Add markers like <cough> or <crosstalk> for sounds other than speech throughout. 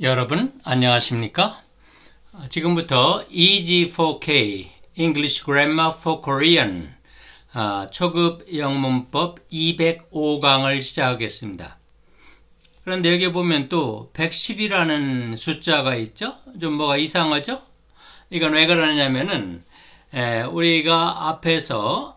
여러분 안녕하십니까? 지금부터 EG4K English Grammar for Korean 아, 초급 영문법 205강을 시작하겠습니다. 그런데 여기 보면 또 110이라는 숫자가 있죠? 좀 뭐가 이상하죠? 이건 왜 그러냐면은 에, 우리가 앞에서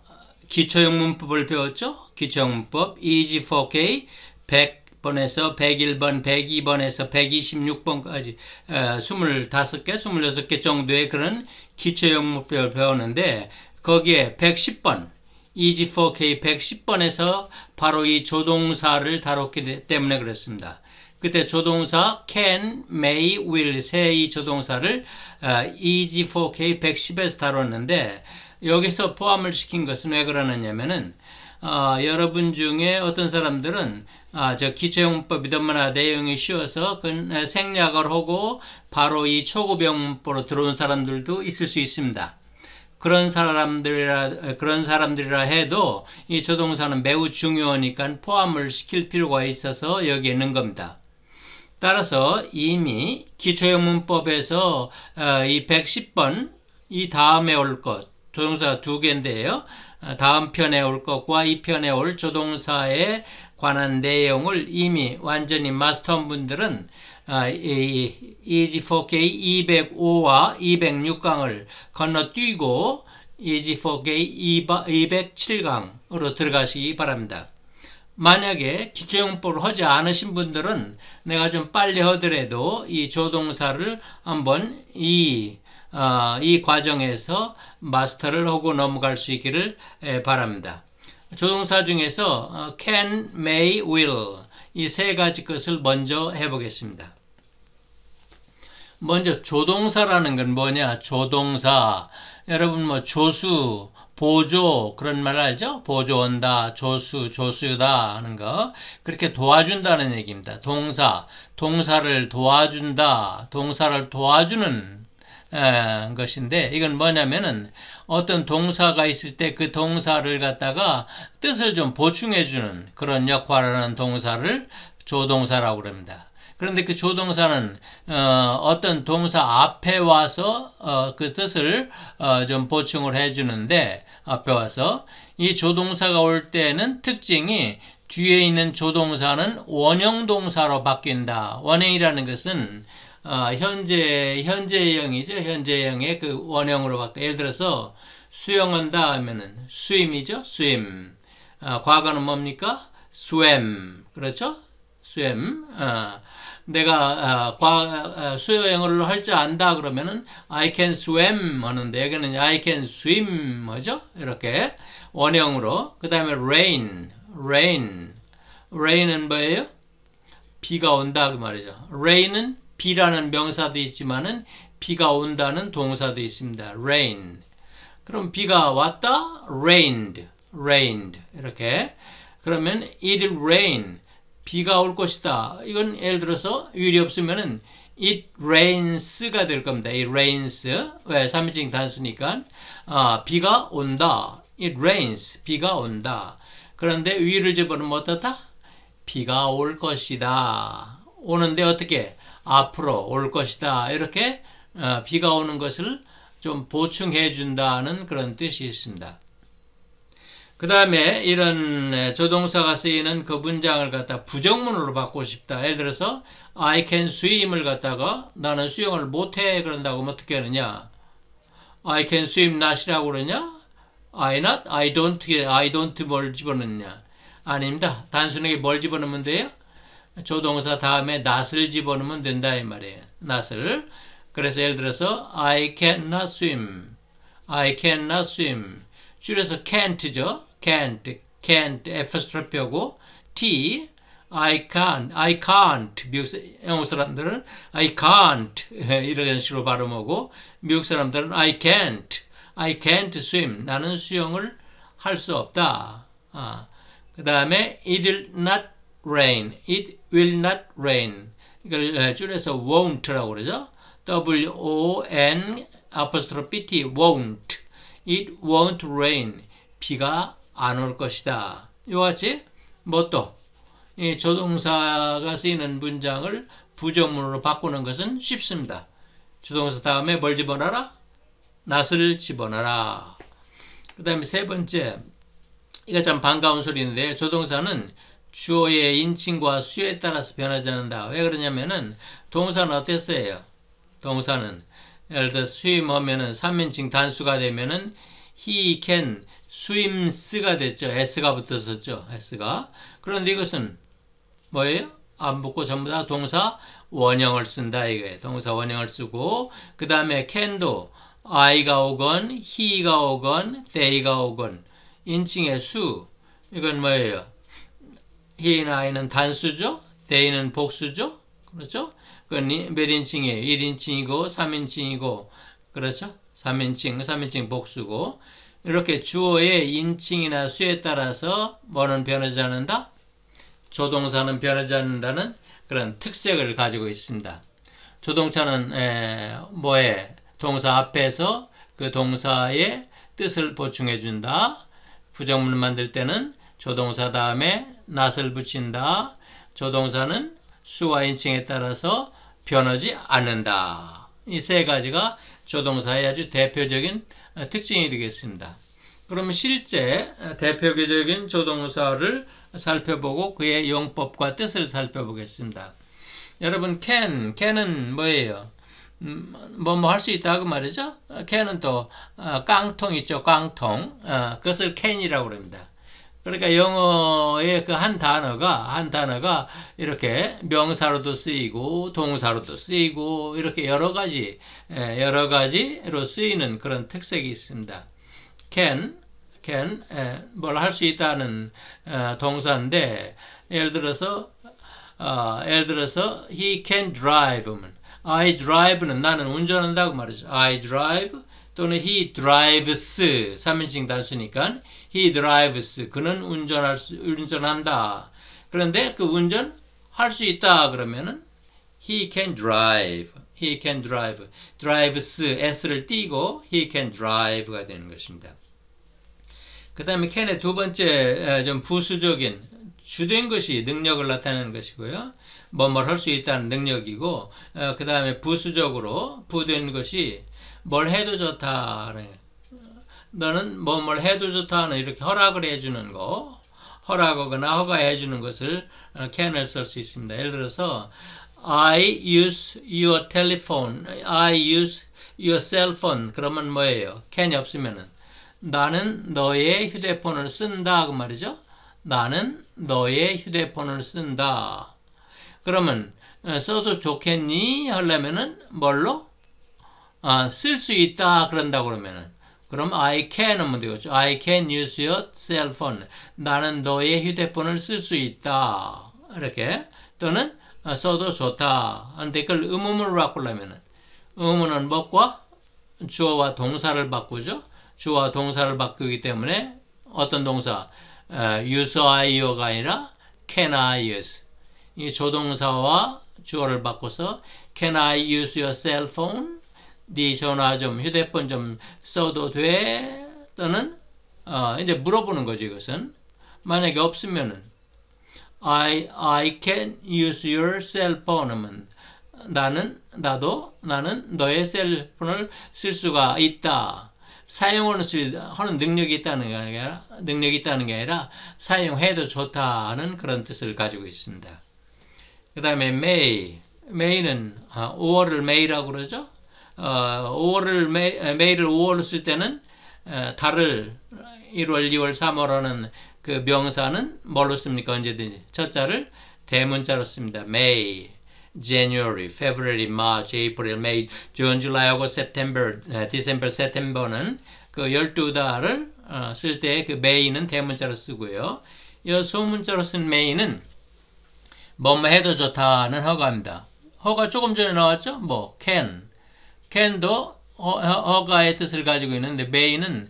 기초영문법을 배웠죠? 기초영문법 EG4K 100 번에서 101번, 102번에서 126번까지 25개, 26개 정도의 그런 기초 영문법을 배웠는데 거기에 110번, EG4K 110번에서 바로 이 조동사를 다뤘기 때문에 그렇습니다. 그때 조동사 can, may, will 세 이 조동사를 EG4K 110에서 다뤘는데 여기서 포함을 시킨 것은 왜 그러느냐면은 어, 여러분 중에 어떤 사람들은 아, 저 기초영문법이 너무나 내용이 쉬워서 그 생략을 하고 바로 이 초급 영문법으로 들어온 사람들도 있을 수 있습니다. 그런 사람들이라 그런 사람들이라 해도 이 조동사는 매우 중요하니까 포함을 시킬 필요가 있어서 여기에 있는 겁니다. 따라서 이미 기초영문법에서 어, 이 110번 이 다음에 올 것 조동사 두 개인데요. 다음 편에 올 것과 이 편에 올 조동사에 관한 내용을 이미 완전히 마스터한 분들은 EG4K 205와 206강을 건너뛰고 EG4K 207강으로 들어가시기 바랍니다. 만약에 기초용법을 하지 않으신 분들은 내가 좀 빨리 하더라도 이 조동사를 한번 이, 어, 이 과정에서 마스터를 하고 넘어갈 수 있기를 바랍니다. 조동사 중에서 can, may, will 이 세 가지 것을 먼저 해보겠습니다. 먼저 조동사라는 건 뭐냐? 조동사. 여러분 뭐 조수, 보조 그런 말 알죠? 보조한다, 조수, 조수다 하는 거. 그렇게 도와준다는 얘기입니다. 동사, 동사를 도와준다, 동사를 도와주는 에, 것인데 이건 뭐냐면은 어떤 동사가 있을 때 그 동사를 갖다가 뜻을 좀 보충해 주는 그런 역할을 하는 동사를 조동사라고 그럽니다. 그런데 그 조동사는 어, 떤 동사 앞에 와서 어, 그 뜻을 어, 좀 보충을 해주는데 앞에 와서 이 조동사가 올 때는 특징이 뒤에 있는 조동사는 원형 동사로 바뀐다. 원형이라는 것은 어, 현재 현재형이죠. 현재형의 그 원형으로 바꿔. 예를 들어서 수영한다 하면은 스임이죠. 스임. 어, 과거는 뭡니까? swim. 그렇죠? swim. 어, 내가 어, 과, 수영을 할 줄 안다 그러면은 I can swim 하는데 여기는 I can swim 뭐죠? 이렇게 원형으로. 그 다음에 rain. rain. rain은 뭐예요? 비가 온다 그 말이죠. rain은 비라는 명사도 있지만은 비가 온다는 동사도 있습니다. rain. 그럼 비가 왔다 rained. rained. 이렇게. 그러면 it will rain. 비가 올 것이다. 이건 예를 들어서 위리 없으면은 it rains가 될 겁니다. it rains. 왜? 3인칭 단수니까. 아, 비가 온다. it rains. 비가 온다. 그런데 위를 집어넣으면 어떻다? 비가 올 것이다. 오는데 어떻게? 앞으로 올 것이다. 이렇게 어, 비가 오는 것을 좀 보충해 준다는 그런 뜻이 있습니다. 그 다음에 이런 조동사가 쓰이는 그 문장을 갖다 부정문으로 바꾸고 싶다. 예를 들어서 I can swim을 갖다가 나는 수영을 못해 그런다고 하면 어떻게 하느냐? I can swim not이라고 그러냐? I not, I don't, I don't 뭘 집어넣느냐? 아닙니다. 단순하게 뭘 집어넣으면 돼요? 조동사 다음에 not을 집어넣으면 된다 이 말이에요. not을. 그래서 예를 들어서 I cannot swim. I cannot swim. 줄여서 can't죠. can't, can't, apostrophe하고 t, I can't, I can't. 미국 영어 사람들은 I can't 이런 식으로 발음하고 미국 사람들은 I can't, I can't swim. 나는 수영을 할 수 없다. 아, 그 다음에 it will not rain, it will not rain. 이걸 줄여서 won't라고 그러죠. W O N apostrophe T won't. It won't rain. 비가 안 올 것이다. 이와 같이 뭐또 이 조동사가 쓰이는 문장을 부정문으로 바꾸는 것은 쉽습니다. 주동사 다음에 뭘 집어넣어라? 낫을 집어넣어라. 그 다음에 세 번째, 이거 참 반가운 소리인데 조동사는 주어의 인칭과 수에 따라서 변하지 않는다. 왜 그러냐면은 동사는 어땠어요? 동사는 예를 들어 스윙하면은 3인칭 단수가 되면은 he can swimms가 됐죠. s가 붙었었죠. s가. 그런데 이것은 뭐예요? 안 붙고 전부 다 동사 원형을 쓴다 이거예요. 동사 원형을 쓰고 그 다음에 can도 I가 오건 he가 오건 they가 오건 인칭의 수 이건 뭐예요? He나 I는 단수죠. they는 복수죠. 그렇죠? 그건 몇 인칭이에요? 1인칭이고 3인칭이고 그렇죠? 3인칭, 3인칭 복수고 이렇게 주어의 인칭이나 수에 따라서 뭐는 변하지 않는다? 조동사는 변하지 않는다는 그런 특색을 가지고 있습니다. 조동차는 에, 뭐에 동사 앞에서 그 동사의 뜻을 보충해 준다. 부정문 만들 때는 조동사 다음에 낫을 붙인다. 조동사는 수와 인칭에 따라서 변하지 않는다. 이 세 가지가 조동사의 아주 대표적인 특징이 되겠습니다. 그러면 실제 대표적인 조동사를 살펴보고 그의 용법과 뜻을 살펴보겠습니다. 여러분 can, can은 뭐예요? 뭐뭐 할 수 있다고 말이죠. can은 또 어, 깡통 있죠. 깡통. 어, 그것을 can이라고 합니다. 그러니까 영어의 그 한 단어가 한 단어가 이렇게 명사로도 쓰이고 동사로도 쓰이고 이렇게 여러 가지 여러 가지로 쓰이는 그런 특색이 있습니다. can can 뭘 할 수 있다는 어, 동사인데 예를 들어서 어, 예를 들어서 he can drive면 I drive는 나는 운전한다고 말이죠. I drive 또는 he drives 3인칭 단수니까 he drives 그는 운전할 수 운전한다. 그런데 그 운전 할 수 있다 그러면은 he can drive. he can drive. drives s를 띄고 he can drive가 되는 것입니다. 그 다음에 캔의 두 번째 좀 부수적인 주된 것이 능력을 나타내는 것이고요. 뭐뭘 할수 있다는 능력이고 그 다음에 부수적으로 부된 것이 뭘 해도 좋다. 너는 뭐 뭘 해도 좋다는 이렇게 허락을 해주는 거, 허락하거나 허가해 주는 것을 can을 쓸 수 있습니다. 예를 들어서 I use your telephone, I use your cell phone. 그러면 뭐예요? can이 없으면은 나는 너의 휴대폰을 쓴다 그 말이죠. 나는 너의 휴대폰을 쓴다. 그러면 써도 좋겠니? 하려면은 뭘로? 아, 쓸 수 있다 그런다 그러면은 그럼 I can 하면 되겠죠. I can use your cell phone. 나는 너의 휴대폰을 쓸 수 있다. 이렇게 또는 써도 좋다. 한데 그걸 의문문으로 바꾸려면은 의문은 뭐과 주어와 동사를 바꾸죠. 주어와 동사를 바꾸기 때문에 어떤 동사 use I yo가 아니라 can I use 이 조동사와 주어를 바꿔서 can I use your cell phone 네 전화 좀 휴대폰 좀 써도 돼? 또는 어, 이제 물어보는 거죠 이것은 만약에 없으면은 I I can use your cell phone 하면 나는 나도 나는 너의 셀폰을 쓸 수가 있다. 사용하는 하는 능력이 있다는 게 아니라 능력이 있다는 게 아니라 사용해도 좋다는 그런 뜻을 가지고 있습니다. 그 다음에 may may는 5월을 아, may라고 그러죠. 어, 5월을 매, 매일을 5월을 쓸 때는 어, 달을 1월, 2월, 3월 하는 그 명사는 뭘로 씁니까? 언제든지 첫자를 대문자로 씁니다. May, January, February, March, April, May, June, July, August, September, December, September는 그 12달을 어, 쓸때 그 May는 대문자로 쓰고요. 이 소문자로 쓴 May는 뭐뭐 해도 좋다는 허가입니다. 허가 조금 전에 나왔죠? 뭐 can, can도 허가의 뜻을 가지고 있는데 may는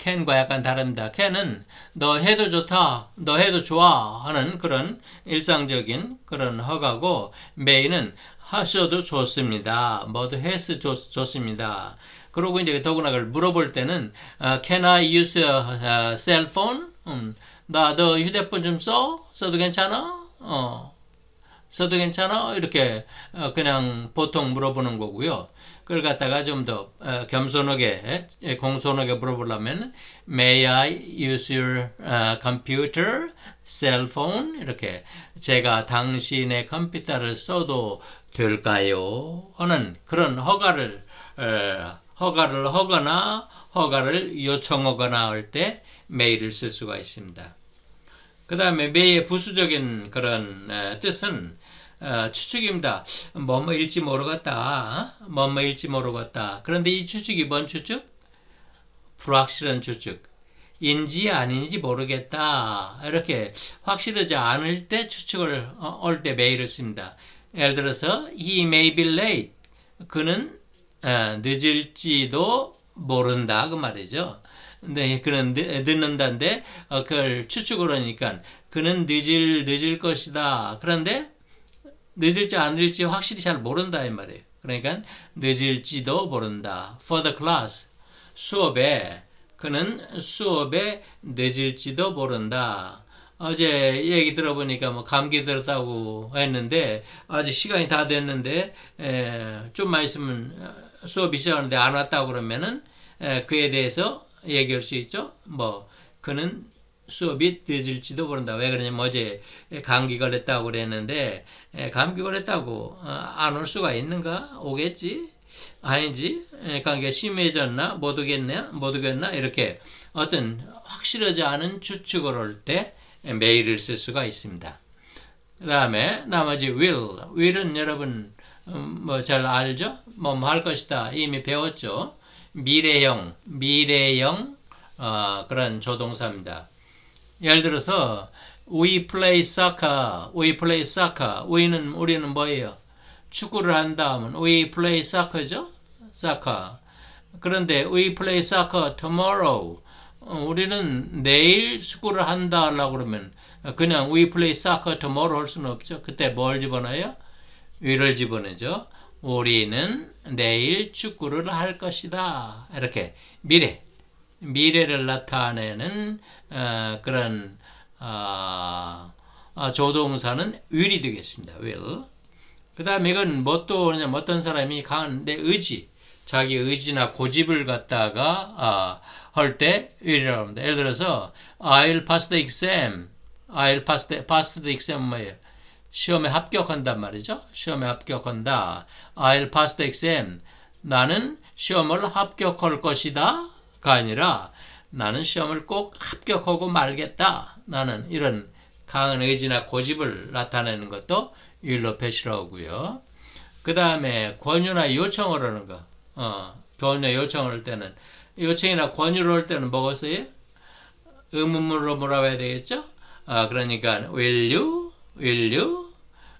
can과 약간 다릅니다. can은 너 해도 좋다, 너 해도 좋아 하는 그런 일상적인 그런 허가고 may는 하셔도 좋습니다. 뭐도 해서 좋, 좋습니다. 그러고 이제 더구나 그걸 물어볼 때는 can I use a cell phone? 음, 나너 휴대폰 좀 써? 써도 괜찮아? 어. 써도 괜찮아? 이렇게 어, 그냥 보통 물어보는 거고요. 그걸 갖다가 좀 더 겸손하게 공손하게 물어보려면 May I use your computer, cell phone? 이렇게 제가 당신의 컴퓨터를 써도 될까요? 하는 그런 허가를 허가를 하거나 허가를 요청하거나 할 때 메일을 쓸 수가 있습니다. 그 다음에 메의 부수적인 그런 뜻은 어, 추측입니다. 뭐뭐일지 모르겠다. 뭐뭐일지 모르겠다. 그런데 이 추측이 뭔 추측? 불확실한 추측. 인지 아닌지 모르겠다. 이렇게 확실하지 않을 때 추측을 어, 올때 메일을 씁니다. 예를 들어서 he may be late. 그는 어, 늦을지도 모른다 그 말이죠. 근데 그는 늦는다인데 그걸 추측을 하니까 그는 늦을 늦을 것이다. 그런데 늦을지 안 늦을지 확실히 잘 모른다 이 말이에요. 그러니까 늦을지도 모른다. For the class 수업에 그는 수업에 늦을지도 모른다. 어제 얘기 들어보니까 뭐 감기 들었다고 했는데 아직 시간이 다 됐는데 에, 좀만 있으면 수업이 시작하는데 안 왔다고 그러면은 에, 그에 대해서 얘기할 수 있죠. 뭐 그는 수업이 늦을지도 모른다. 왜 그러냐면 어제 감기 걸렸다고 그랬는데 감기 걸렸다고 어, 안올 수가 있는가? 오겠지? 아니지? 감기가 심해졌나? 못 오겠나? 못 오겠나? 이렇게 어떤 확실하지 않은 추측을 할때 메일을 쓸 수가 있습니다. 그 다음에 나머지 will. will은 여러분 음, 뭐잘 알죠? 뭐 할 것이다. 이미 배웠죠? 미래형, 미래형 어, 그런 조동사입니다. 예를 들어서 we play soccer, we play soccer. we는 우리는 뭐예요? 축구를 한다 하면 we play soccer죠? soccer. 그런데 we play soccer tomorrow. 어, 우리는 내일 축구를 한다 하려고 그러면 그냥 we play soccer tomorrow 할 수는 없죠. 그때 뭘 집어넣어요? 위를 집어넣죠. 우리는 내일 축구를 할 것이다. 이렇게 미래, 미래를 나타내는 어, 그런 어, 어, 조동사는 will이 되겠습니다. will. 그 다음에 이건 뭐또 그냥 어떤 사람이 강한 내 의지, 자기 의지나 고집을 갖다가 아, 할때 will이라고 합니다. 예를 들어서 I'll pass the exam. I'll pass the, pass the exam 뭐예요? 시험에 합격한단 말이죠. 시험에 합격한다. I'll pass the exam. 나는 시험을 합격할 것이다. 가 아니라 나는 시험을 꼭 합격하고 말겠다. 나는 이런 강한 의지나 고집을 나타내는 것도 일로 표시하고요. 그 다음에 권유나 요청을 하는 거. 어, 권유 요청을 할 때는 요청이나 권유를 할 때는 뭐가 써요? 의문문으로 물어봐야 되겠죠? 아, 그러니까 will you Will you?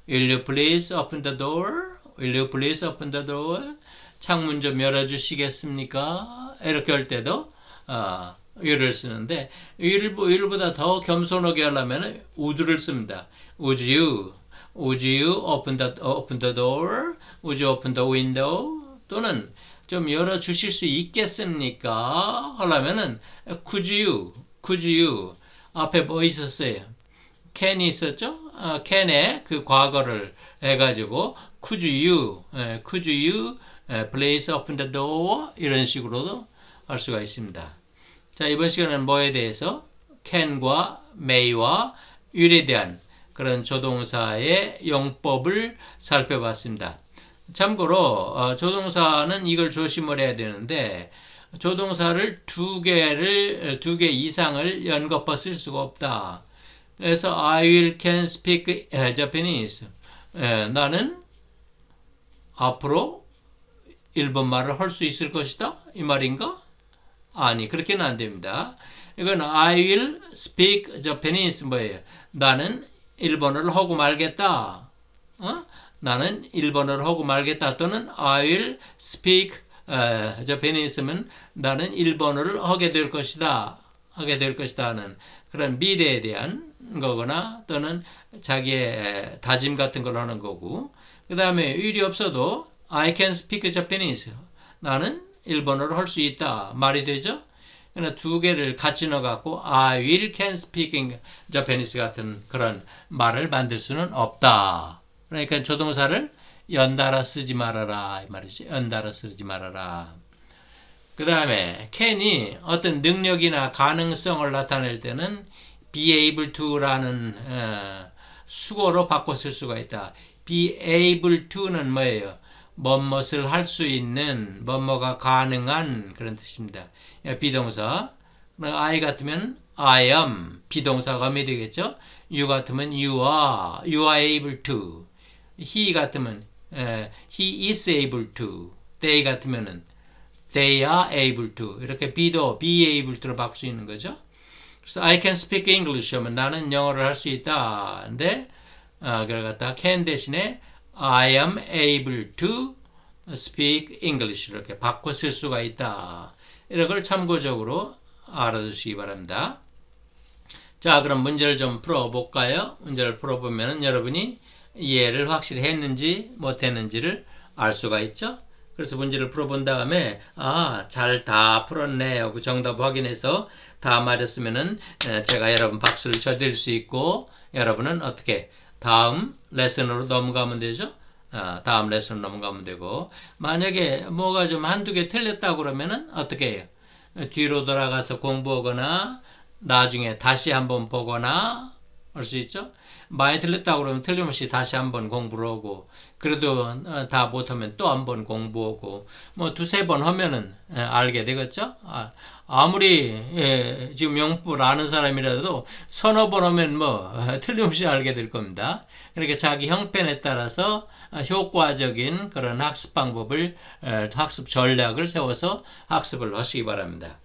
Will you please open the door? Will you please open the door? 창문 좀 열어주시겠습니까? 이렇게 할 때도 어, will을 쓰는데 will보, will보다 더 겸손하게 하려면 would를 씁니다. Would you open the, open the door? You open the window? 또는 좀 열어주실 수 있겠습니까? 하려면은 could you? Could you? 앞에 뭐 있었어요? can이 있었죠? 어, can에 그 과거를 해가지고 could you, 에, could you 에, please open the door 이런 식으로도 할 수가 있습니다. 자 이번 시간은 뭐에 대해서 can과 may와 will에 대한 그런 조동사의 용법을 살펴봤습니다. 참고로 어, 조동사는 이걸 조심을 해야 되는데 조동사를 두 개를 두 개 이상을 연거푸 쓸 수가 없다. 그래서 I will can speak Japanese. 에, 나는 앞으로 일본 말을 할 수 있을 것이다. 이 말인가? 아니 그렇게는 안 됩니다. 이건 I will speak Japanese 뭐예요? 나는 일본어를 하고 말겠다. 어? 나는 일본어를 하고 말겠다 또는 I will speak 어, Japanese면 나는 일본어를 하게 될 것이다. 하게 될 것이다 하는 그런 미래에 대한 거거나 또는 자기의 다짐 같은 걸 하는 거고 그 다음에 일이 없어도 I can speak Japanese 나는 일본어를 할 수 있다 말이 되죠 그러나 두 개를 같이 넣어갖고 I will can speak Japanese 같은 그런 말을 만들 수는 없다 그러니까 조동사를 연달아 쓰지 말아라 이 말이지. 연달아 쓰지 말아라. 그 다음에 can이 어떤 능력이나 가능성을 나타낼 때는 be able to라는 어, 수고로 바꿔 쓸 수가 있다. be able to는 뭐예요? 뭐뭇을 할 수 있는 뭐뭐가 가능한 그런 뜻입니다. 비동사. I 같으면 I am 비동사가 이 되겠죠? You 같으면 you are you are able to. He 같으면 에, he is able to. They 같으면은 they are able to. 이렇게 be도 be able to로 바꿀 수 있는 거죠. 그래서 I can speak English 하면 나는 영어를 할 수 있다. 근데 어, 그걸 갖다 can 대신에 I am able to speak English 이렇게 바꿔 쓸 수가 있다. 이런 걸 참고적으로 알아두시기 바랍니다. 자, 그럼 문제를 좀 풀어볼까요? 문제를 풀어보면 여러분이 이해를 확실히 했는지 못했는지를 알 수가 있죠? 그래서 문제를 풀어본 다음에 아, 잘 다 풀었네 하고 정답 확인해서 다 맞았으면은 제가 여러분 박수를 쳐드릴 수 있고 여러분은 어떻게 다음 레슨으로 넘어가면 되죠? 아, 다음 레슨 넘어가면 되고 만약에 뭐가 좀 한두 개 틀렸다 그러면은 어떻게 해요? 뒤로 돌아가서 공부하거나 나중에 다시 한번 보거나 할 수 있죠. 많이 틀렸다 그러면 틀림없이 다시 한번 공부를 하고 그래도 어, 다 못하면 또 한번 공부하고 뭐 두세 번 하면은 예, 알게 되겠죠. 아, 무리 예, 지금 영법을 아는 사람이라도 서너 번 하면 뭐 <laughs> 틀림없이 알게 될 겁니다. 그러니까 자기 형편에 따라서 효과적인 그런 학습 방법을 학습 전략을 세워서 학습을 하시기 바랍니다.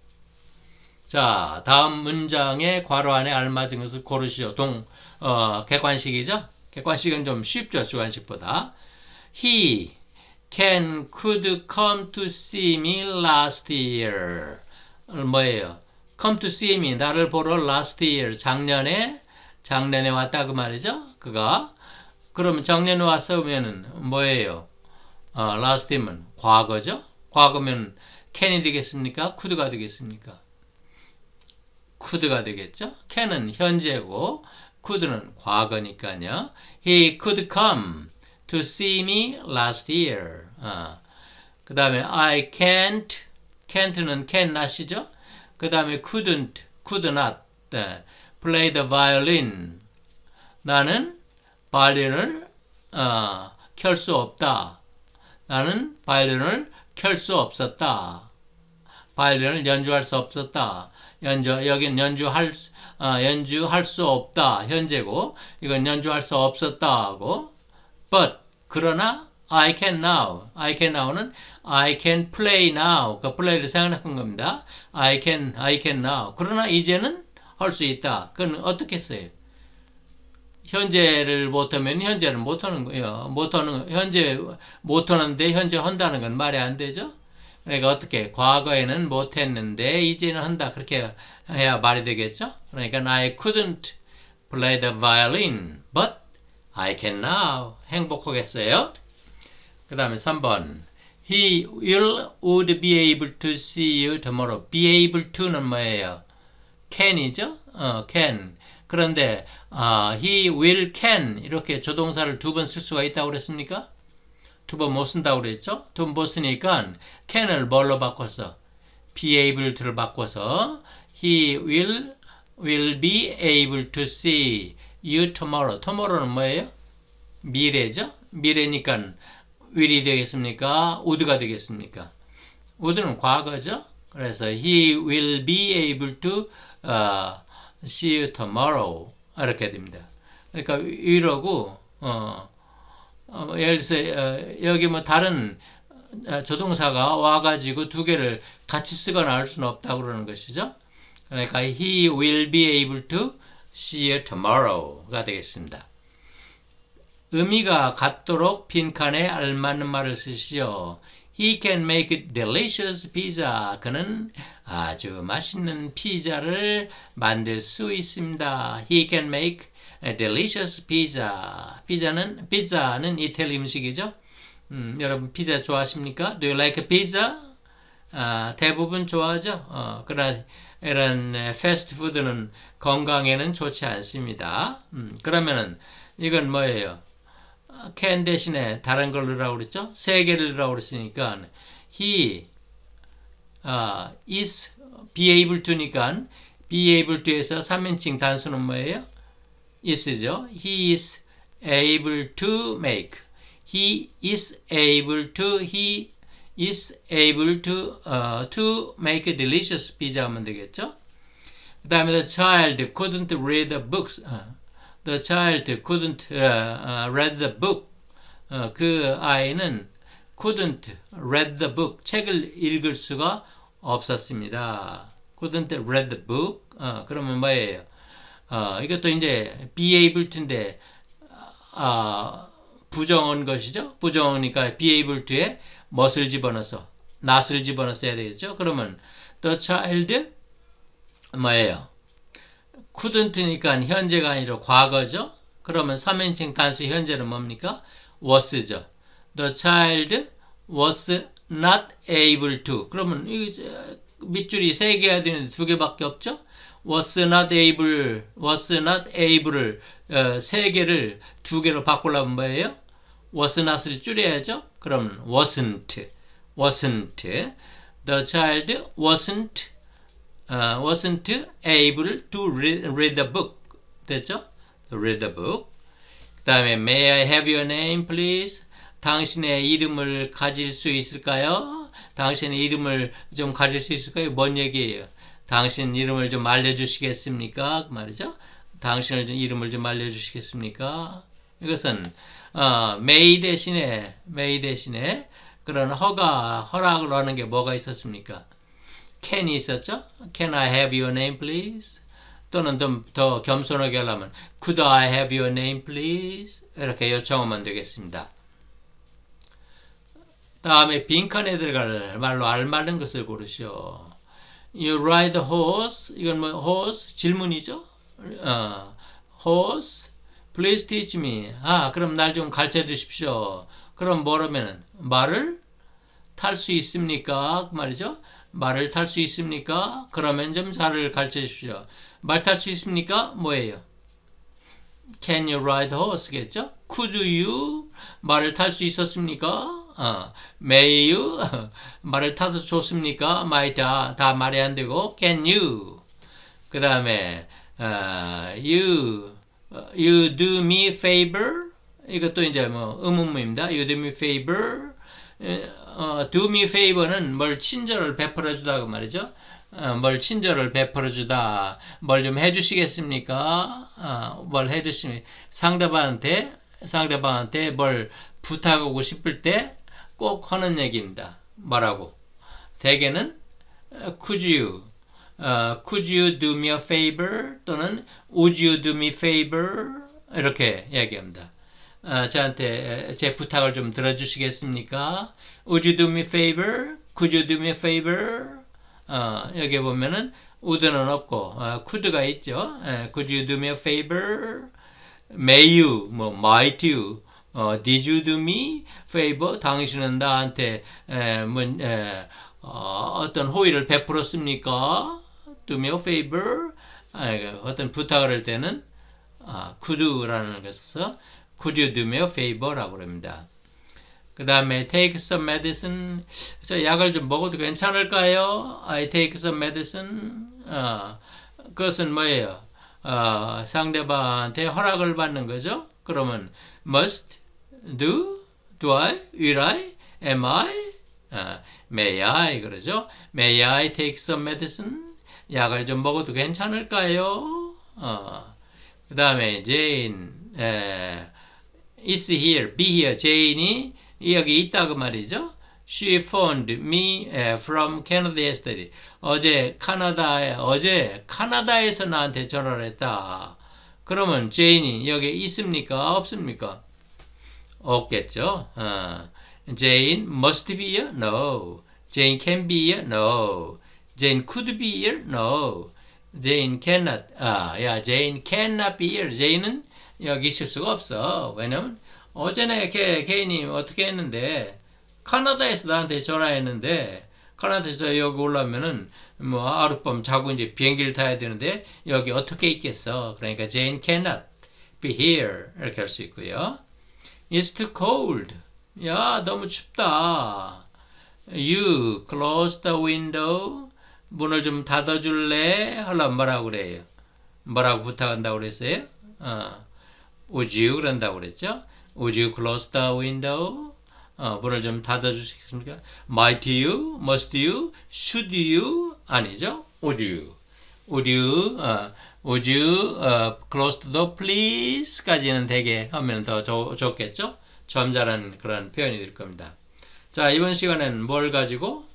자, 다음 문장의 괄호 안에 알맞은 것을 고르시오. 동, 어, 객관식이죠? 객관식은 좀 쉽죠, 주관식보다. He can could come to see me last year. 뭐예요? come to see me, 나를 보러 last year, 작년에, 작년에 왔다 그 말이죠? 그가. 그러면 작년에 왔으면은 뭐예요? 어, last year은 과거죠? 과거면 can이 되겠습니까? could가 되겠습니까? could가 되겠죠? can은 현재고 could는 과거니까요. He could come to see me last year. 어. 그 다음에 I can't, can't는 cannot이죠. 그 다음에 couldn't, could not 네. play the violin. 나는 바이올린을 어, 켤수 없다. 나는 바이올린을 켤 수 없었다. 바이올린을 연주할 수 없었다. 연주 여긴 연주할 어, 연주할 수 없다 현재고 이건 연주할 수 없었다 하고 but 그러나 I can now I can now는 I can play now 그 play를 생각한 겁니다. I can I can now 그러나 이제는 할 수 있다. 그건 어떻게 써요? 현재를 못하면 현재는 못하는 거예요. 못하는 현재 못하는데 현재 한다는 건 말이 안 되죠. 그러니까 어떻게 과거에는 못했는데 이제는 한다 그렇게 해야 말이 되겠죠. 그러니까 I couldn't play the violin, but I can now. 행복하겠어요. 그 다음에 3번 He will would be able to see you tomorrow. be able to는 뭐예요? can이죠? 어, can. 그런데 아, he will can 이렇게 조동사를 두 번 쓸 수가 있다고 그랬습니까? 두번 못 쓴다고 그랬죠? 두 번 못 쓰니까 can을 뭘로 바꿔서 be able to를 바꿔서 he will will be able to see you tomorrow. tomorrow는 뭐예요? 미래죠? 미래니까 will이 되겠습니까? would가 되겠습니까? would는 과거죠? 그래서 he will be able to uh, see you tomorrow 이렇게 됩니다. 그러니까 이러고 어, 어, 예를 들어서 어, 여기 뭐 다른 어, 조동사가 와가지고 두 개를 같이 쓰거나 할 수는 없다고 그러는 것이죠. 그러니까 he will be able to see you tomorrow가 되겠습니다. 의미가 같도록 빈칸에 알맞는 말을 쓰시오. He can make delicious pizza. 그는 아주 맛있는 피자를 만들 수 있습니다. He can make delicious pizza. 피자는 피자는 이태리 음식이죠. 음, 여러분 피자 좋아하십니까? Do you like pizza? 아, 대부분 좋아하죠. 어, 그러나 이런 패스트푸드는 건강에는 좋지 않습니다. 음, 그러면은 이건 뭐예요? can 대신에 다른 걸 넣으라고 그랬죠? 세 개를 넣으라고 그랬으니까 he 아, is be able to니까 be able to에서 3인칭 단수는 뭐예요? Is죠. he is able to make. he is able to he is able to uh, to make a delicious pizza 하면 되겠죠? 그다음에 the child couldn't read the books. 어, the child couldn't uh, uh, read the book. 어, 그 아이는 couldn't read the book. 책을 읽을 수가 없었습니다. couldn't read the book. 어, 그러면 뭐예요? 어, 이것도 이제 be able to인데 아, 부정한 것이죠. 부정이니까 be able to에 멋을 집어넣어서 not을 집어넣어야 되겠죠. 그러면 the child 뭐예요? couldn't니까 현재가 아니라 과거죠. 그러면 3인칭 단수 현재는 뭡니까? was죠. The child was not able to. 그러면 이 밑줄이 세 개야 되는데 두 개밖에 없죠? was not able, was not able을 어, 세 개를 두 개로 바꾸려면 뭐예요? was not을 줄여야죠. 그럼 wasn't, wasn't. The child wasn't, uh, wasn't able to read, read the book. 됐죠? Read the book. 그 다음에 May I have your name, please? 당신의 이름을 가질 수 있을까요? 당신의 이름을 좀 가질 수 있을까요? 뭔 얘기예요? 당신 이름을 좀 알려주시겠습니까? 그 말이죠. 당신을 좀 이름을 좀 알려주시겠습니까? 이것은 어, 메이 대신에 메이 대신에 그런 허가 허락을 하는 게 뭐가 있었습니까? can이 있었죠. Can I have your name, please? 또는 좀 더 겸손하게 하려면 Could I have your name, please? 이렇게 요청하면 되겠습니다. 다음에 빈칸에 들어갈 말로 알맞은 것을 고르시오. You ride horse. 이건 뭐 horse 질문이죠. 어, horse. Please teach me. 아, 그럼 날 좀 가르쳐 주십시오. 그럼 뭐라면은 말을 탈 수 있습니까? 그 말이죠. 말을 탈 수 있습니까? 그러면 좀 잘을 가르쳐 주십시오. 말 탈 수 있습니까? 뭐예요? Can you ride horse겠죠? Could you 말을 탈 수 있었습니까? 어, may you 말을 타도 좋습니까? might 다, 다 말이 안 되고 can you 그 다음에 어, you you do me favor 이것도 이제 뭐 의문문입니다. you do me favor 어, do me favor는 뭘 친절을 베풀어 주다 그 말이죠. 어, 뭘 친절을 베풀어 주다 뭘 좀 해주시겠습니까? 어, 뭘 해주시면 상대방한테 상대방한테 뭘 부탁하고 싶을 때 꼭 하는 얘기입니다. 뭐라고? 대개는 could you, uh, could you do me a favor 또는 would you do me favor 이렇게 얘기합니다. 어, 저한테 제 부탁을 좀 들어주시겠습니까? Would you do me favor? Could you do me a favor? 어, 여기 보면은 would는 없고 어, could가 있죠. 에, could you do me a favor? May you, 뭐 might you, 어, did you do me favor? 당신은 나한테 에, 뭐, 에, 어, 떤 호의를 베풀었습니까? Do me a favor? 아, 어떤 부탁을 할 때는 아, could라는 것에서 could you do me a favor라고 합니다. 그 다음에 take some medicine. 저 약을 좀 먹어도 괜찮을까요? I take some medicine. 어, 그것은 뭐예요? 어, 상대방한테 허락을 받는 거죠. 그러면 must, do, do I, will I, am I, 어, may I 그러죠. May I take some medicine? 약을 좀 먹어도 괜찮을까요? 어, 그 다음에 Jane 에, is here, be here. 제인이 여기 있다고 말이죠. She phoned me from Canada yesterday. 어제 카나다에 어제 카나다에서 나한테 전화를 했다. 그러면 제인이 여기 있습니까? 없습니까? 없겠죠. 어. Jane must be here? No. Jane can be here? No. Jane could be here? No. Jane cannot. 아, 야, Jane cannot be here. Jane은 여기 있을 수가 없어. 왜냐면 어제는 제, 제인이 어떻게 했는데 카나다에서 나한테 전화했는데 카나다에서 여기 올라오면은 뭐 하룻밤 자고 이제 비행기를 타야 되는데 여기 어떻게 있겠어? 그러니까 Jane cannot be here 이렇게 할 수 있고요. It's too cold. 야, 너무 춥다. You close the window. 문을 좀 닫아줄래? 하려면 뭐라고 그래요? 뭐라고 부탁한다고 그랬어요? 어, would you 그런다고 그랬죠? Would you close the window? 어, 문을 좀 닫아주시겠습니까? Might you? Must you? Should you? 아니죠? Would you? Would you? 어, would you uh, close the door, please? 까지는 되게 하면 더 좋, 좋겠죠? 점잖은 그런 표현이 될 겁니다. 자, 이번 시간에는 뭘 가지고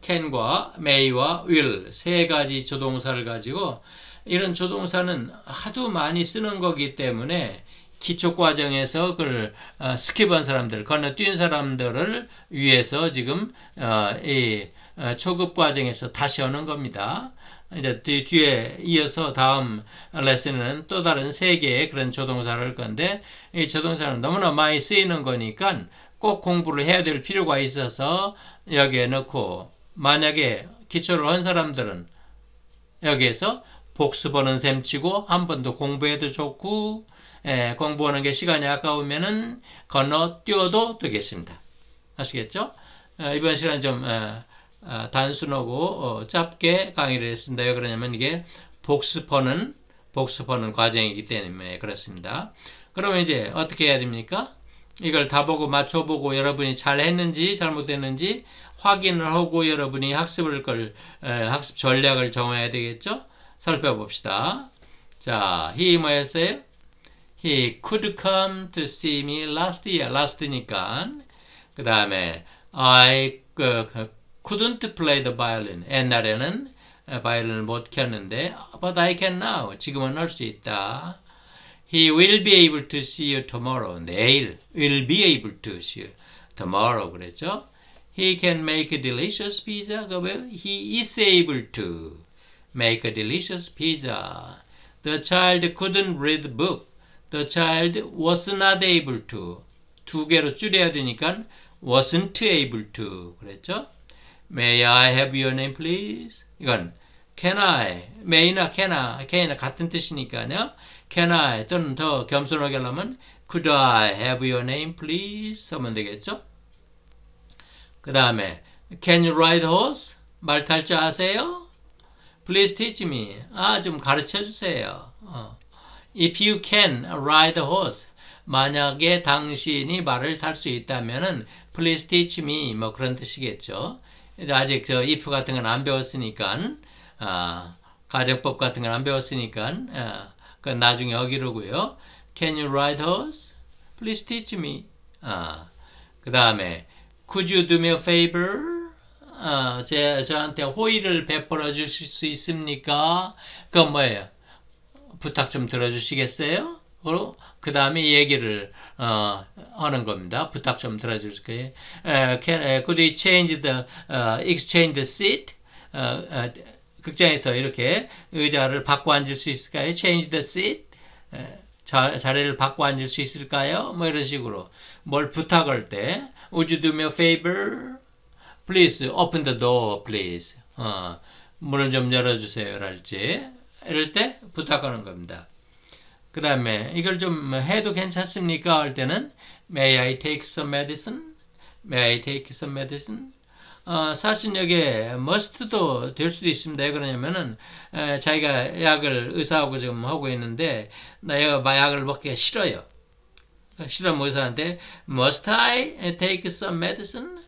can과 may와 will 세 가지 조동사를 가지고 이런 조동사는 하도 많이 쓰는 거기 때문에 기초 과정에서 그걸 어, 스킵한 사람들, 건너뛴 사람들을 위해서 지금 어, 이 어, 초급 과정에서 다시 하는 겁니다. 이제 뒤, 뒤에 이어서 다음 레슨은 또 다른 세 개의 그런 조동사를 할 건데 이 조동사는 너무나 많이 쓰이는 거니까 꼭 공부를 해야 될 필요가 있어서 여기에 넣고 만약에 기초를 한 사람들은 여기에서 복습하는 셈 치고 한 번 더 공부해도 좋고 예, 공부하는 게 시간이 아까우면은 건너뛰어도 되겠습니다. 아시겠죠? 어, 이번 시간 좀 어, 어, 단순하고 어, 짧게 강의를 했습니다. 왜 그러냐면 이게 복습하는 복습하는 과정이기 때문에 그렇습니다. 그러면 이제 어떻게 해야 됩니까? 이걸 다 보고 맞춰보고 여러분이 잘 했는지 잘못했는지 확인을 하고 여러분이 학습을 걸 에, 학습 전략을 정해야 되겠죠? 살펴봅시다. 자, he 뭐였어요? He could come to see me last year. last니까 그 다음에 I 그, 그, couldn't play the violin. 옛날에는 바이올린을 못 켰는데 but I can now. 지금은 할 수 있다. He will be able to see you tomorrow. 내일 will be able to see you tomorrow 그랬죠? He can make a delicious pizza. He is able to make a delicious pizza. The child couldn't read the book. The child was not able to. 두 개로 줄여야 되니까 wasn't able to 그랬죠? May I have your name, please? 이건 can I, may나 can나, can나 같은 뜻이니까요. Can I 또는 더 겸손하게 하려면 could I have your name, please? 하면 되겠죠? 그 다음에 Can you ride horse? 말 탈 줄 아세요? Please teach me. 아, 좀 가르쳐 주세요. 어. If you can ride a horse. 만약에 당신이 말을 탈 수 있다면은 please teach me 뭐 그런 뜻이겠죠. 아직 저 if 같은 건 안 배웠으니까 아, 가정법 같은 건 안 배웠으니까 아, 그 나중에 어기로고요. Can you ride horse? Please teach me. 아, 그 다음에 Could you do me a favor? 아, 제, 저한테 호의를 베풀어 주실 수 있습니까? 그건 뭐예요? 부탁 좀 들어주시겠어요? 그리고 그 다음에 얘기를 어, 하는 겁니다. 부탁 좀 들어주실까요? Uh, can, uh, could you change the uh, exchange the seat? 어, 어, 극장에서 이렇게 의자를 바꿔 앉을 수 있을까요? Change the seat. 자, 자리를 바꿔 앉을 수 있을까요? 뭐 이런 식으로 뭘 부탁할 때 Would you do me a favor? Please open the door, please. 어, 문을 좀 열어주세요. 랄지 이럴 때 부탁하는 겁니다. 그 다음에 이걸 좀 해도 괜찮습니까? 할 때는 May I take some medicine? May I take some medicine? 어, 사실 여기에 must도 될 수도 있습니다. 왜 그러냐면은 에, 자기가 약을 의사하고 지금 하고 있는데 나 약을 먹기가 싫어요. 싫으면 의사한테 Must I take some medicine?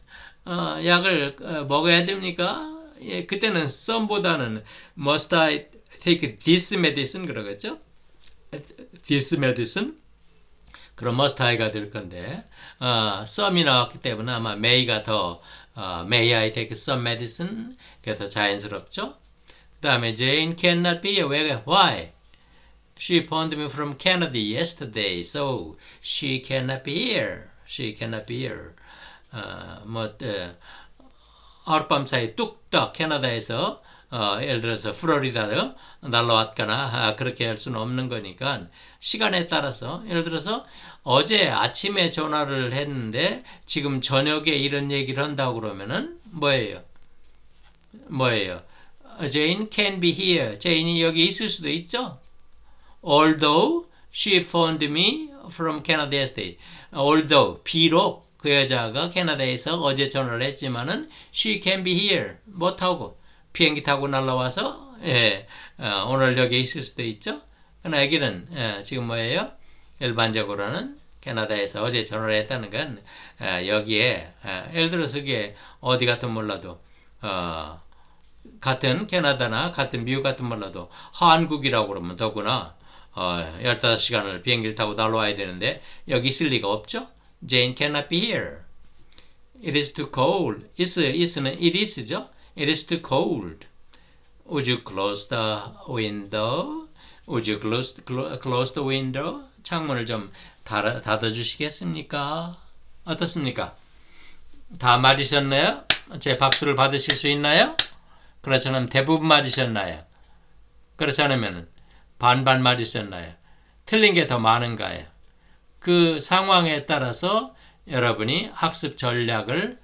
어, 약을 어, 먹어야 됩니까? 예, 그때는 some보다는 Must I take this medicine 그러겠죠? This medicine 그럼 must I가 될 건데 어, some이 나왔기 때문에 아마 may가 더 어, may I take some medicine 그래서 자연스럽죠. 그 다음에 Jane cannot be away. Why? She phoned me from Canada yesterday, so she cannot be here. She cannot be here. 어, 뭐 어, 하룻밤 사이 뚝딱 캐나다에서 어, 예를 들어서 플로리다로 날라왔거나 아, 그렇게 할 수는 없는 거니까 시간에 따라서 예를 들어서 어제 아침에 전화를 했는데 지금 저녁에 이런 얘기를 한다고 그러면은 뭐예요? 뭐예요? Jane can be here. 제인이 여기 있을 수도 있죠. Although she phoned me from Canada yesterday. Although 비록 그 여자가 캐나다에서 어제 전화를 했지만은 she can be here 뭐 타고 비행기 타고 날라와서 예, 어, 오늘 여기 있을 수도 있죠. 그러나 여기는 예, 지금 뭐예요? 일반적으로는 캐나다에서 어제 전화를 했다는 건 예, 여기에 예, 예를 들어서 이게 어디 같은 몰라도 어, 같은 캐나다나 같은 미국 같은 몰라도 한국이라고 그러면 더구나 어, 15시간을 비행기를 타고 날아와야 되는데 여기 있을 리가 없죠. Jane cannot be here. It is too cold. is, is는 it is죠. It is too cold. Would you close the window? Would you close, close the window? 창문을 좀 닫아, 닫아주시겠습니까? 어떻습니까? 다 맞으셨나요? 제 박수를 받으실 수 있나요? 그렇지 않으면 대부분 맞으셨나요? 그렇지 않으면 반반 맞으셨나요? 틀린 게 더 많은가요? 그 상황에 따라서 여러분이 학습 전략을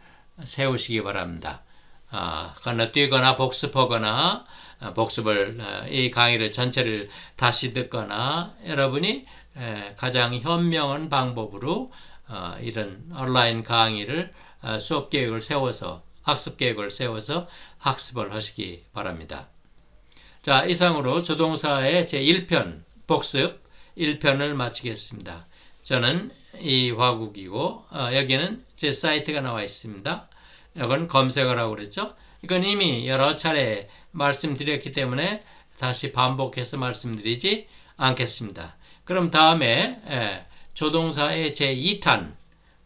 세우시기 바랍니다. 아, 건너뛰거나 복습하거나 아, 복습을 아, 이 강의를 전체를 다시 듣거나 여러분이 에, 가장 현명한 방법으로 어, 이런 온라인 강의를 어, 수업 계획을 세워서 학습 계획을 세워서 학습을 하시기 바랍니다. 자, 이상으로 조동사의 제1편 복습 1편을 마치겠습니다. 저는 이화국이고 어, 여기는 제 사이트가 나와 있습니다. 이건 검색을 하고 그랬죠. 이건 이미 여러 차례 말씀드렸기 때문에 다시 반복해서 말씀드리지 않겠습니다. 그럼 다음에 예, 조동사의 제2탄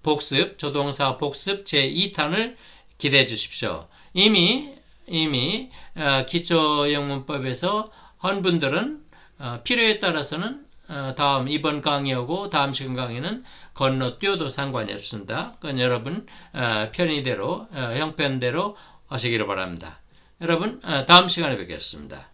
복습, 조동사 복습 제2탄을 기대해 주십시오. 이미 이미 어, 기초영문법에서 한 분들은 어, 필요에 따라서는 어, 다음 이번 강의하고 다음 시간 강의는 건너뛰어도 상관이 없습니다. 그건 여러분 편의대로 형편대로 하시기를 바랍니다. 여러분 다음 시간에 뵙겠습니다.